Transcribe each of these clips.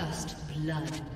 First blood.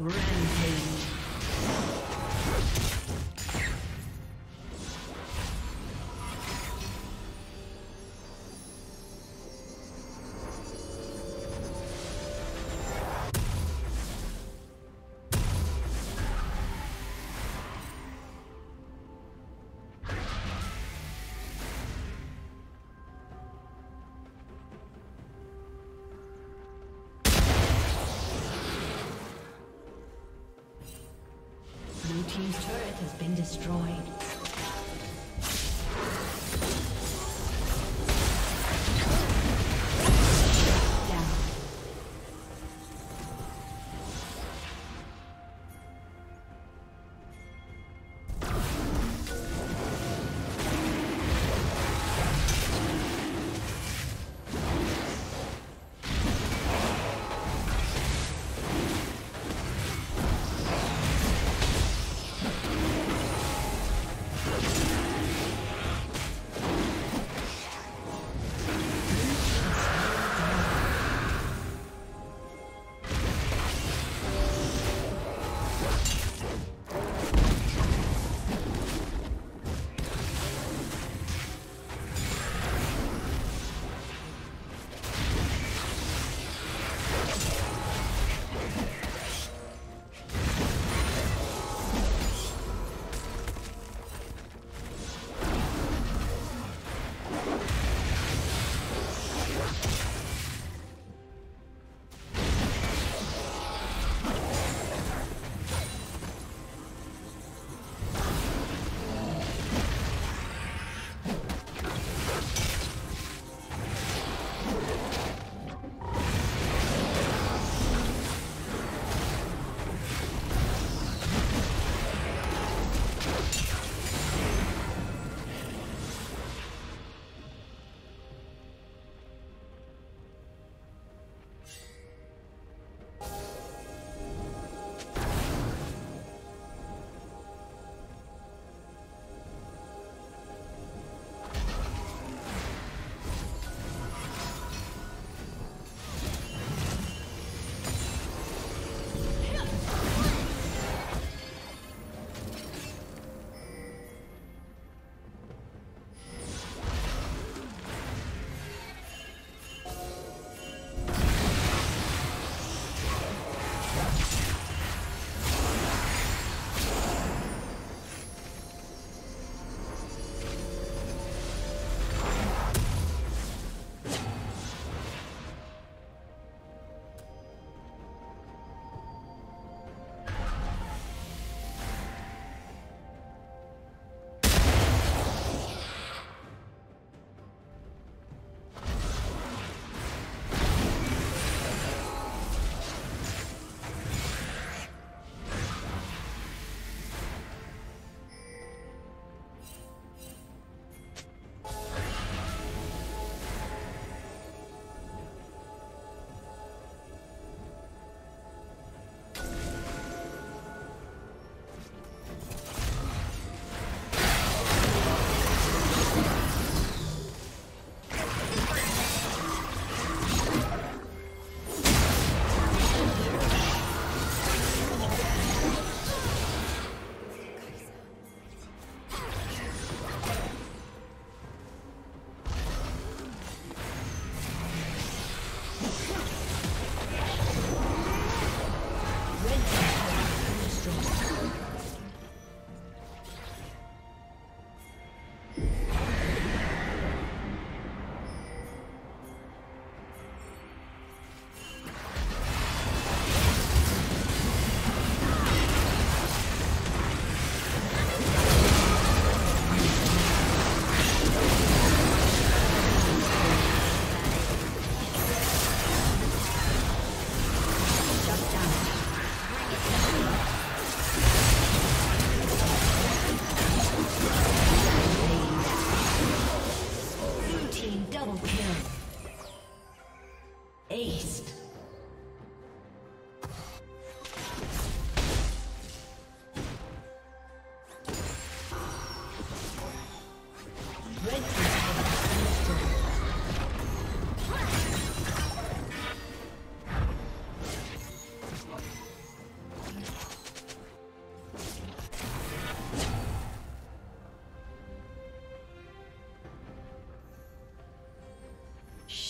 Rampage. Destroyed.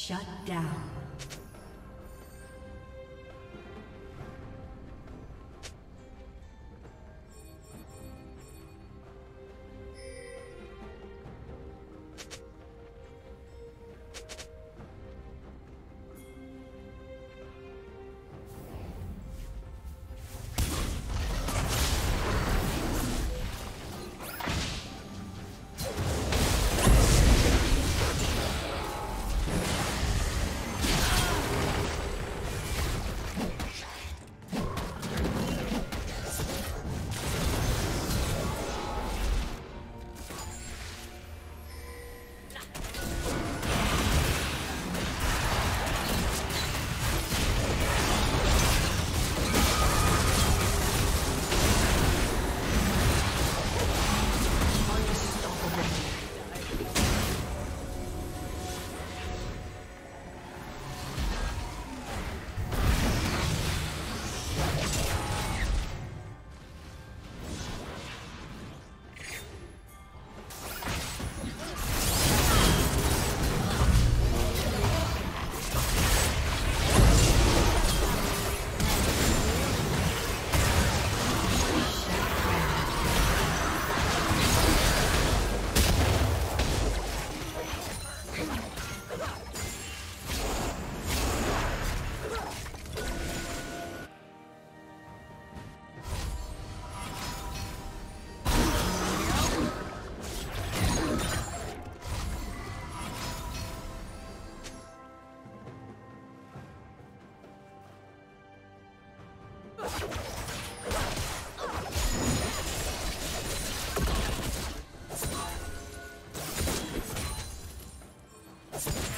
Shut down. Let's go.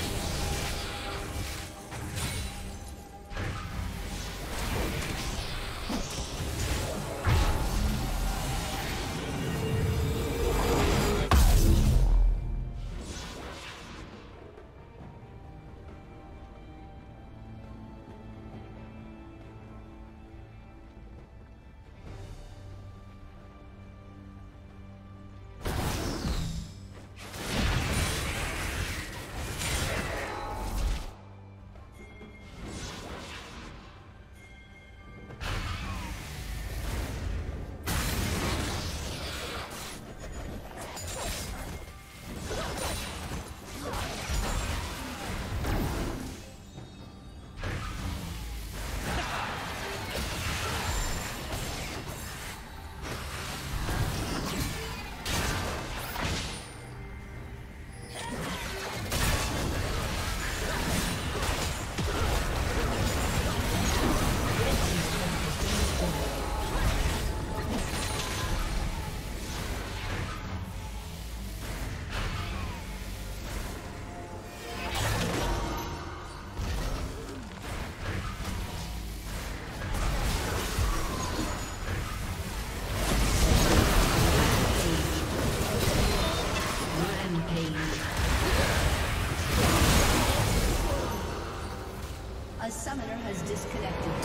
Has disconnected.